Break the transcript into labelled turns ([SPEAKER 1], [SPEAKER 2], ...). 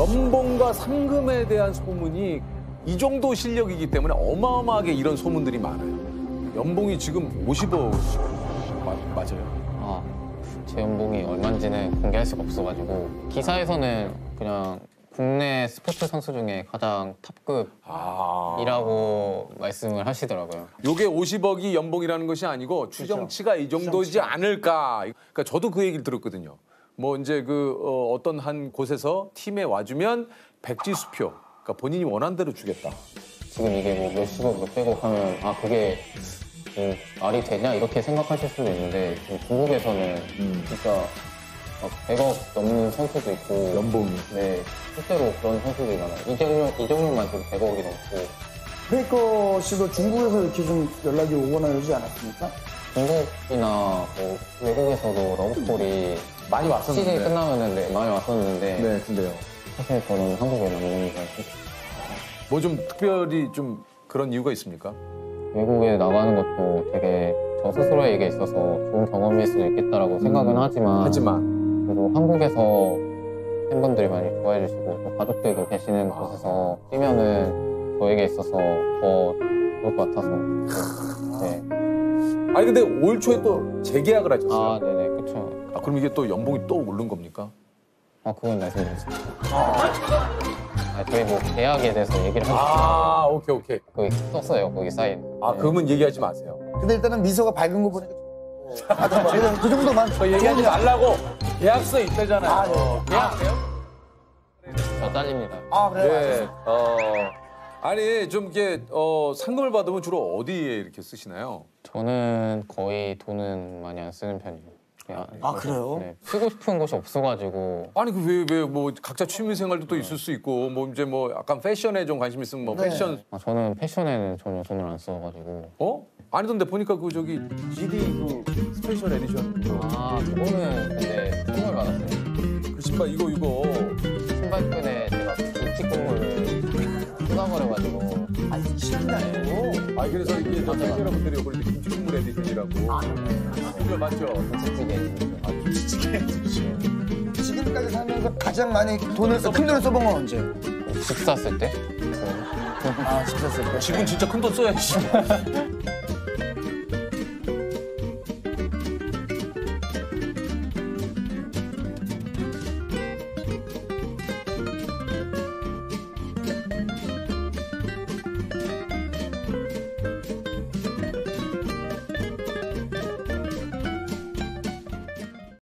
[SPEAKER 1] 연봉과 상금에 대한 소문이 이 정도 실력이기 때문에 어마어마하게 이런 소문들이 많아요. 연봉이 지금 50억 마, 맞아요?
[SPEAKER 2] 아, 제 연봉이 얼마인지는 공개할 수가 없어가지고 기사에서는 그냥 국내 스포츠 선수 중에 가장 탑급이라고
[SPEAKER 1] 아.
[SPEAKER 2] 말씀을 하시더라고요.
[SPEAKER 1] 요게 50억이 연봉이라는 것이 아니고 추정치가 이 정도지 않을까. 그러니까 저도 그 얘기를 들었거든요. 뭐 이제 그 어, 어떤 한 곳에서 팀에 와주면 백지 수표. 그러니까 본인이 원한 대로 주겠다.
[SPEAKER 2] 지금 이게 뭐 몇십억, 몇백억 하면 아 그게 뭐 말이 되냐 이렇게 생각하실 수도 있는데 지금 중국에서는 진짜 막 100억 넘는 선수도 있고
[SPEAKER 1] 연봉이.
[SPEAKER 2] 네 실제로 그런 선수들이 많아요. 이정용 이정용만 지금 100억이 넘고
[SPEAKER 3] 페이커 씨도 중국에서 이렇게 좀 연락이 오거나 이러지 않았습니까?
[SPEAKER 2] 중국이나 뭐 외국에서도 러브콜이
[SPEAKER 1] 많이 왔었는데.
[SPEAKER 2] 끝나면은 네, 많이 왔었는데
[SPEAKER 1] 네, 근데요.
[SPEAKER 2] 사실 저는 한국에 남는 게
[SPEAKER 1] 뭐 좀 특별히 좀 그런 이유가 있습니까?
[SPEAKER 2] 외국에 나가는 것도 되게 저 스스로에게 있어서 좋은 경험일 수도 있겠다라고 생각은 하지만
[SPEAKER 1] 하지만
[SPEAKER 2] 그래도 한국에서 팬분들이 많이 좋아해 주시고 또 가족들도 계시는 곳에서 뛰면은 저에게 있어서 더 좋을 것 같아서 네.
[SPEAKER 1] 아니 근데 올 초에 또 재계약을 하셨어요.
[SPEAKER 2] 아 네네 그쵸
[SPEAKER 1] 아, 그럼 이게 또 연봉이 또 오른 겁니까?
[SPEAKER 2] 아 그건 말씀드렸습니다 아 저희 뭐 계약에 대해서 얘기를 하고
[SPEAKER 1] 아, 오케이 오케이.
[SPEAKER 2] 거기 썼어요 거기 사인
[SPEAKER 1] 아,
[SPEAKER 2] 네.
[SPEAKER 1] 그러면 얘기하지 마세요.
[SPEAKER 3] 근데 일단은 미소가 밝은 거 보니까 아. 일단 그 정도만
[SPEAKER 1] 저 얘기하지 말라고 계약서에 있다잖아요.
[SPEAKER 3] 아, 네.
[SPEAKER 1] 어, 계약돼요?
[SPEAKER 2] 저 잘립니다
[SPEAKER 3] 아 그래요?
[SPEAKER 1] 네. 어. 아니 좀 이렇게 어, 상금을 받으면 주로 어디에 이렇게 쓰시나요?
[SPEAKER 2] 저는 거의 돈은 많이 안 쓰는 편이에요 그냥
[SPEAKER 3] 아 그래요?
[SPEAKER 2] 네. 쓰고 싶은 곳이 없어가지고
[SPEAKER 1] 아니 그 왜 왜 뭐 각자 취미 생활도 또 있을 수 있고 뭐 이제 뭐 약간 패션에 좀 관심 있으면 뭐
[SPEAKER 3] 네.
[SPEAKER 1] 패션
[SPEAKER 2] 아, 저는 패션에는 전혀 돈을 안 써가지고
[SPEAKER 1] 어? 아니던데 보니까 그 저기 GD 그 special edition 그,
[SPEAKER 2] 아 그거는 근데 선물 받았어요
[SPEAKER 1] 그 신발 이거 이거
[SPEAKER 2] 신발끈에 제가 김치 국물을 쏟아버려가지고
[SPEAKER 3] 아 취한 게 아
[SPEAKER 1] 그래서 이게 저 팬 여러분들이 요걸 김치국물 edition이라고. 이거 맞죠?
[SPEAKER 2] 김치찌개.
[SPEAKER 3] 지금까지 살면서 가장 많이 돈을 써, 큰 돈을 써본 건 언제?
[SPEAKER 2] 집 샀을 때?
[SPEAKER 3] 아 집 샀을 때.
[SPEAKER 1] 지금 진짜 큰 돈 써야지